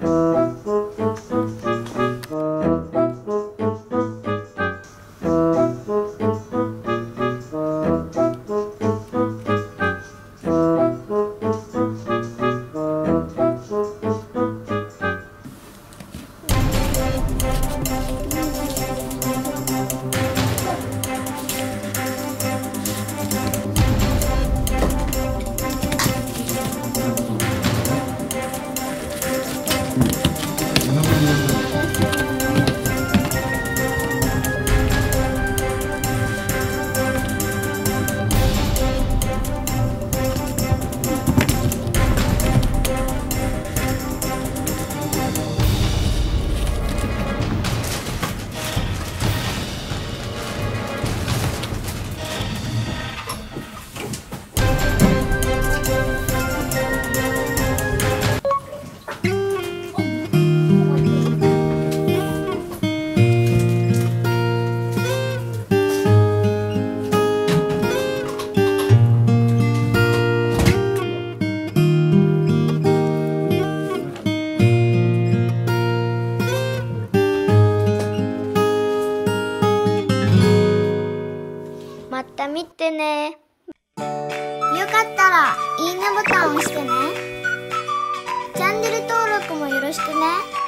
Mm-hmm. た見てね。よかったら、いいねボタン押してね。チャンネル登録もよろしくね。